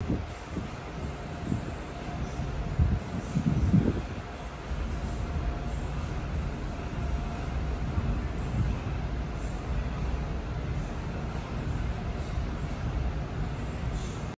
you